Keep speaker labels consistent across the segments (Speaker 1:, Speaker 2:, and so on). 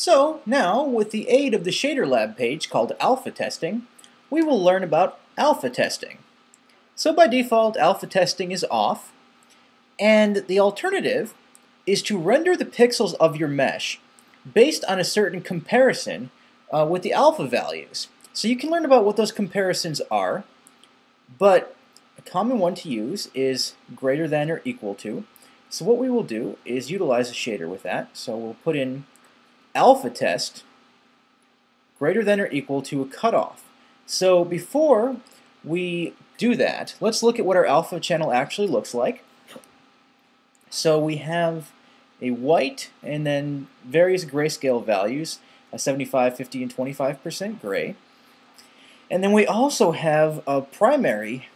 Speaker 1: So now, with the aid of the ShaderLab page called Alpha Testing, we will learn about alpha testing. So by default, alpha testing is off, and the alternative is to render the pixels of your mesh based on a certain comparison uh, with the alpha values. So you can learn about what those comparisons are, but a common one to use is greater than or equal to. So what we will do is utilize a shader with that. So we'll put in alpha test greater than or equal to a cutoff. So before we do that, let's look at what our alpha channel actually looks like. So we have a white and then various grayscale values, a 75, 50, and 25% gray. And then we also have a primary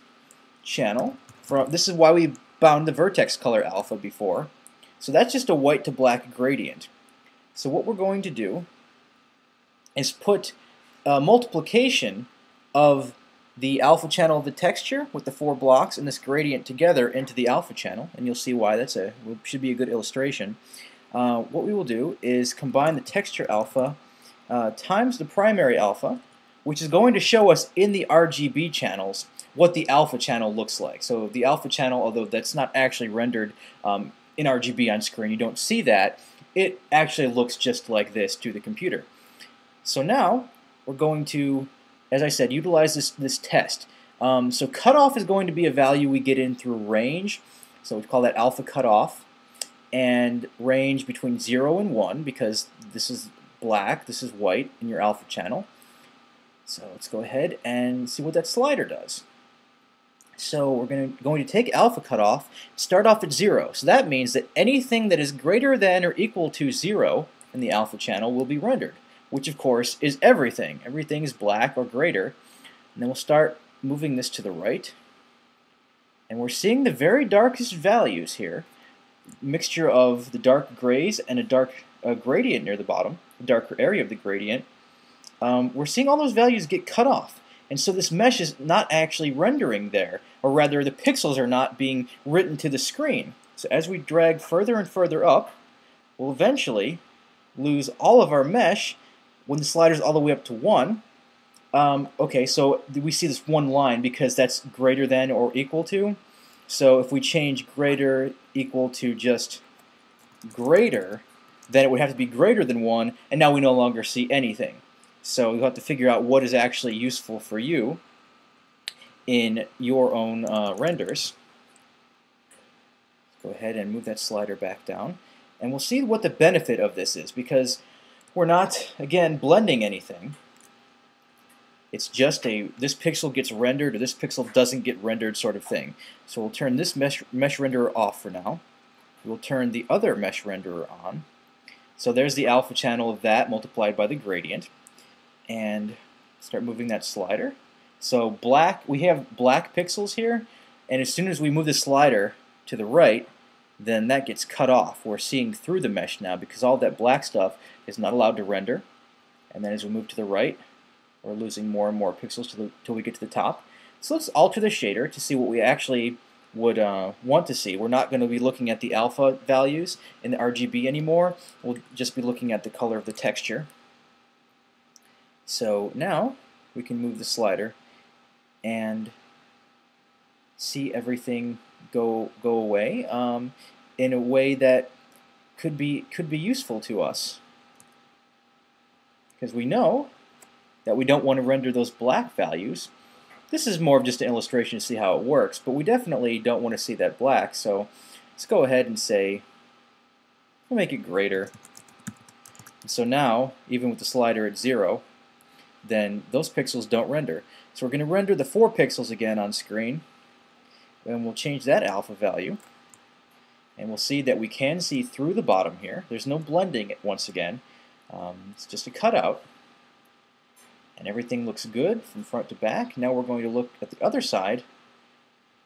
Speaker 1: channel. From, this is why we bound the vertex color alpha before. So that's just a white to black gradient. So what we're going to do is put a multiplication of the alpha channel of the texture with the four blocks and this gradient together into the alpha channel, and you'll see why that's a should be a good illustration. Uh, what we will do is combine the texture alpha uh, times the primary alpha, which is going to show us in the RGB channels what the alpha channel looks like. So the alpha channel, although that's not actually rendered um, in RGB on screen, you don't see that, it actually looks just like this to the computer. So now we're going to as I said, utilize this, this test. Um, so cutoff is going to be a value we get in through range. So we call that alpha cutoff. And range between 0 and 1 because this is black, this is white in your alpha channel. So let's go ahead and see what that slider does. So we're going to, going to take alpha cutoff, start off at 0. So that means that anything that is greater than or equal to 0 in the alpha channel will be rendered which of course is everything. Everything is black or greater. And then we'll start moving this to the right. And we're seeing the very darkest values here. Mixture of the dark grays and a dark uh, gradient near the bottom, the darker area of the gradient. Um, we're seeing all those values get cut off. And so this mesh is not actually rendering there, or rather the pixels are not being written to the screen. So as we drag further and further up, we'll eventually lose all of our mesh when the slider's all the way up to 1, um, okay, so we see this one line because that's greater than or equal to. So if we change greater equal to just greater, then it would have to be greater than 1, and now we no longer see anything. So you have to figure out what is actually useful for you in your own uh, renders. Go ahead and move that slider back down. And we'll see what the benefit of this is, because we're not, again, blending anything. It's just a, this pixel gets rendered or this pixel doesn't get rendered sort of thing. So we'll turn this mesh, mesh renderer off for now. We'll turn the other mesh renderer on. So there's the alpha channel of that multiplied by the gradient. And start moving that slider. So black, we have black pixels here, and as soon as we move the slider to the right, then that gets cut off. We're seeing through the mesh now because all that black stuff is not allowed to render. And then as we move to the right, we're losing more and more pixels until we get to the top. So let's alter the shader to see what we actually would uh, want to see. We're not going to be looking at the alpha values in the RGB anymore. We'll just be looking at the color of the texture. So now we can move the slider and see everything go go away um, in a way that could be could be useful to us because we know that we don't want to render those black values. This is more of just an illustration to see how it works, but we definitely don't want to see that black, so let's go ahead and say, we'll make it greater. So now, even with the slider at zero, then those pixels don't render. So we're going to render the four pixels again on screen, and we'll change that alpha value. And we'll see that we can see through the bottom here. There's no blending once again. Um, it's just a cutout. And everything looks good from front to back. Now we're going to look at the other side.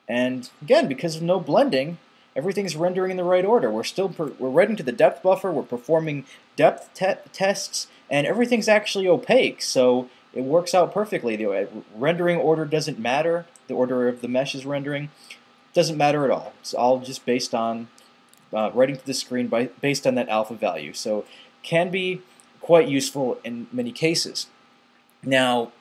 Speaker 1: And again, because of no blending, everything's rendering in the right order. We're still we're writing to the depth buffer. We're performing depth te tests, and everything's actually opaque. So it works out perfectly. The rendering order doesn't matter. The order of the mesh is rendering doesn't matter at all. It's all just based on uh, writing to the screen by, based on that alpha value. So can be quite useful in many cases. Now,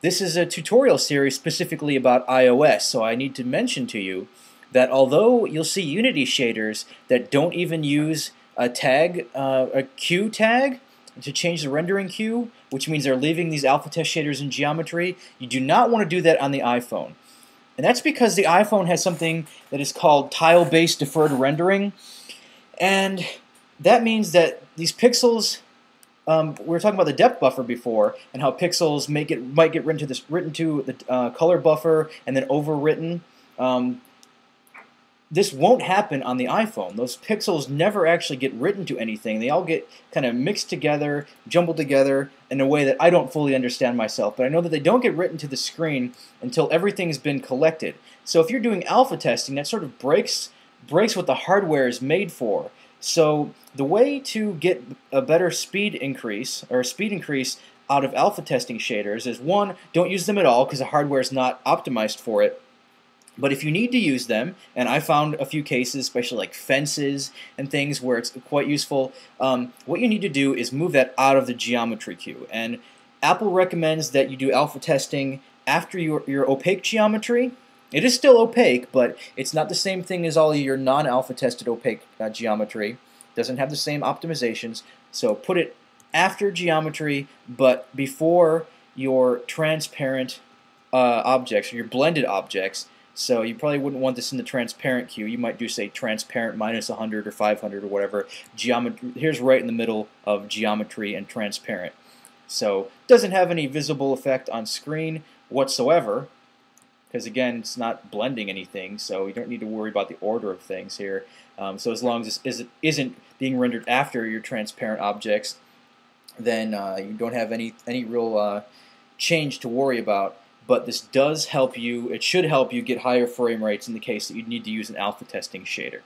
Speaker 1: this is a tutorial series specifically about iOS, so I need to mention to you that although you'll see Unity shaders that don't even use a tag, uh, queue tag, to change the rendering queue, which means they're leaving these alpha test shaders in geometry, you do not want to do that on the iPhone. And that's because the iPhone has something that is called tile-based deferred rendering, and that means that these pixels um, we were talking about the depth buffer before and how pixels may get, might get written to this written to the uh, color buffer and then overwritten. Um, this won't happen on the iPhone. Those pixels never actually get written to anything. They all get kind of mixed together, jumbled together in a way that I don't fully understand myself. But I know that they don't get written to the screen until everything's been collected. So if you're doing alpha testing, that sort of breaks breaks what the hardware is made for. So the way to get a better speed increase or speed increase out of alpha testing shaders is one, don't use them at all because the hardware is not optimized for it. But if you need to use them, and I found a few cases, especially like fences and things where it's quite useful, um, what you need to do is move that out of the geometry queue. And Apple recommends that you do alpha testing after your, your opaque geometry, it is still opaque, but it's not the same thing as all your non-alpha tested opaque uh, geometry. Doesn't have the same optimizations. So put it after geometry, but before your transparent uh, objects or your blended objects. So you probably wouldn't want this in the transparent queue. You might do say transparent minus 100 or 500 or whatever. Geometry here's right in the middle of geometry and transparent. So doesn't have any visible effect on screen whatsoever because again, it's not blending anything, so you don't need to worry about the order of things here. Um, so as long as this isn't being rendered after your transparent objects, then uh, you don't have any any real uh, change to worry about. But this does help you. It should help you get higher frame rates in the case that you need to use an alpha testing shader.